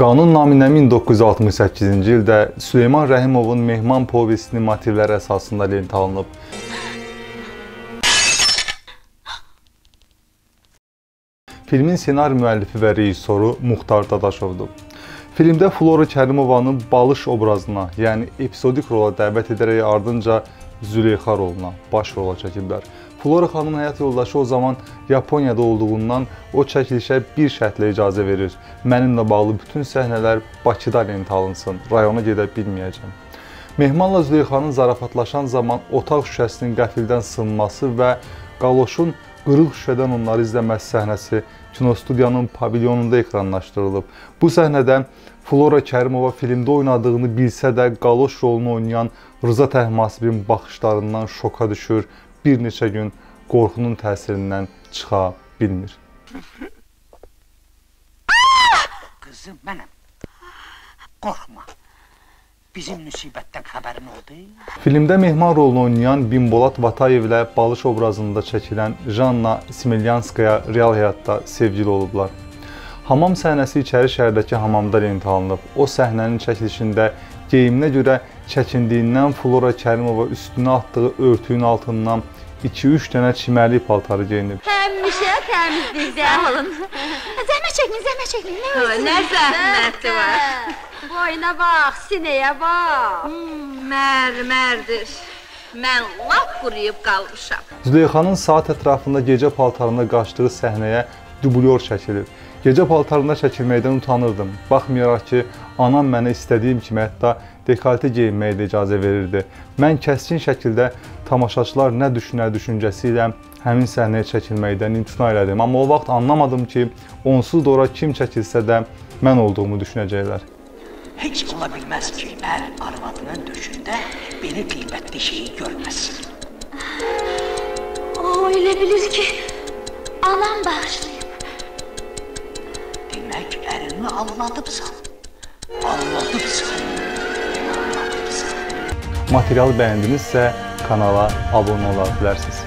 Qanun naminə 1968-ci ildə Süleyman Rəhimovun Mehman povestinin motivləri əsasında lent alınıb. Filmin ssenari müəllifi və rejissoru Muxtar Dadaşovdur. Filmdə Flora Kərimovanın Balış obrazına, yəni epizodik rola dəvət edərək ardınca Züleyxa roluna, baş rola çəkiblər. Flora xanımın həyat yoldaşı o zaman Yaponiyada olduğundan o çəkilişə bir şərtlə icazə verir. Mənimlə bağlı bütün səhnələr Bakıda lent alınsın, rayona gedə bilməyəcəm. Mehmanla Züleyxanın zarafatlaşan zaman otaq şüşəsinin qəfildən sınması və qaloşun qırıq şüşədən onları izləməsi səhnəsi kinostudiyanın pavilyonunda ekranlaşdırılıb. Bu səhnədə Flora Kərimova filmdə oynadığını bilsə də qaloş rolunu oynayan Rıza Təhmasibin baxışlarından şoka düşür, bir neçə gün qorxunun təsirindən çıxa bilmir. Qızım mənəm. Qorxma. Bizim müsibətdən xəbərin oldu? Filmdə Mehman rolunu oynayan Bimbolat Vatayev ilə Balış obrazında çəkilən Janna Smelyanskaya real həyatda sevgili olublar. Hamam səhnəsi içəri şəhərdəki hamamda lent alınıb. O səhnənin çəkilişində geyiminə görə çəkindiyindən Flora Kərimova üstünə atdığı örtüyün altından 2-3 dənə çimərlik paltarı geyinib. Həmişə təmizlikdə olun. Zəhmət çəkməyin, zəhmət çəkməyin. Nə olsun? Nə zəhməti var? Boyuna bax, sinəyə bax. Hmm, mərmərdir. Mən lap quruyub qalmışam. Züleyxanın saat ətrafında gecə paltarında qaçdığı səhnəyə dublyor çəkilib. Gecə paltarında çəkilməkdən utanırdım. Baxmayaraq ki, anam mənə istədiyim kimi hətta dekolte geyinməyə də icazə verirdi. Mən kəskin şəkildə tamaşaçılar nə düşünər düşüncəsi ilə həmin səhnəyə çəkilməkdən imtina elədim. Amma o vaxt anlamadım ki, onsuz da ora kim çəkilsə də mən olduğumu düşünəcəklər. hiç olabilmez ki er arvadının düşünde beni kıymetli şeyi görmesin. Ah, o öyle bilir ki anam bağışlayıp. Demek elini avladımsa, avladımsa, avladımsa. Material beğendinizsə kanala abunə ola bilərsiniz.